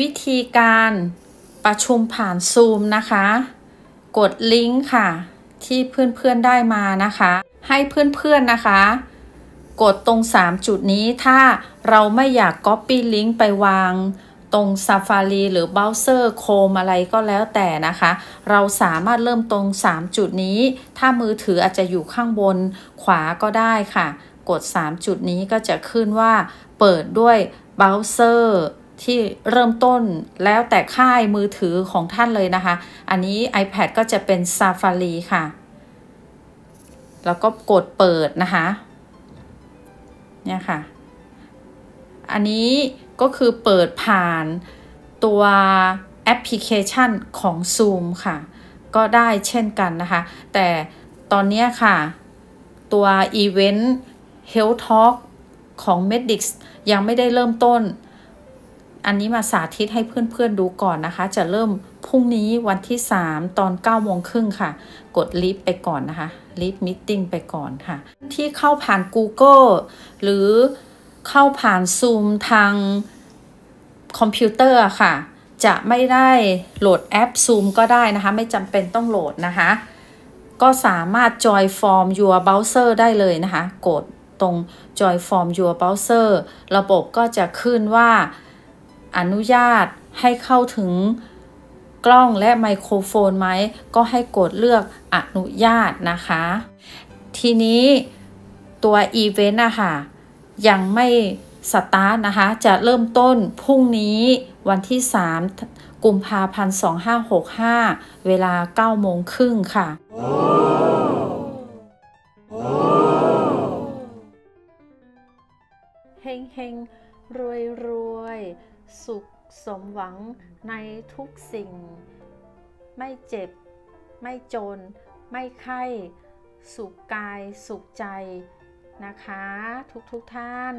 วิธีการประชุมผ่านซูมนะคะ กดลิงก์ค่ะ ที่เพื่อนๆได้มานะคะ ให้เพื่อนๆนะคะ กดตรง 3 จุดนี้ถ้าเราไม่อยาก Copy ลิงก์ไปวางตรง Safari หรือ Browser Chrome อะไรก็แล้วแต่นะคะ เราสามารถเริ่มตรง 3 จุดนี้ ถ้ามือถืออาจจะอยู่ข้างบนขวาก็ได้ค่ะ กด 3 จุดนี้ก็จะขึ้นว่าเปิดด้วย Browser ที่เริ่มต้นแล้วแต่ค่ายมือถือของท่านเลยนะคะ อันนี้ iPad ก็จะเป็น Safari ค่ะ แล้วก็กดเปิดนะคะ เนี่ยค่ะ อันนี้ก็คือเปิดผ่านตัวแอปพลิเคชันของ Zoom ค่ะ ก็ได้เช่นกันนะคะ แต่ตอนนี้ค่ะ ตัว Event Health Talk ของ Medix ยังไม่ได้เริ่มต้น อันนี้มาสาธิตให้เพื่อนๆดูก่อนนะคะ จะเริ่มพรุ่งนี้วันที่ 3 ตอน9โมงครึ่งค่ะ กด leave ไปก่อนนะคะ leave meeting ไปก่อนค่ะ ที่เข้าผ่าน Google หรือเข้าผ่าน Zoom ทางคอมพิวเตอร์ค่ะ จะไม่ได้โหลดแอป Zoom ก็ได้นะคะ ไม่จำเป็นต้องโหลดนะคะ ก็สามารถ join form your browser ได้เลยนะคะ กดตรง join form your browser ระบบก็จะขึ้นว่า อนุญาตให้เข้าถึงกล้องและไมโครโฟนไหม ก็ให้กดเลือกอนุญาตนะคะ ทีนี้ตัวอีเวนต์อะค่ะยังไม่สตาร์ทนะคะ จะเริ่มต้นพรุ่งนี้วันที่ 3 กุมภาพันธ์2565 เวลา 9 โมงครึ่งค่ะ เฮงเฮงรวยรวย สุขสมหวังในทุกสิ่ง ไม่เจ็บ ไม่จน ไม่ไข้ สุขกาย สุขใจนะคะ ทุกทุกท่าน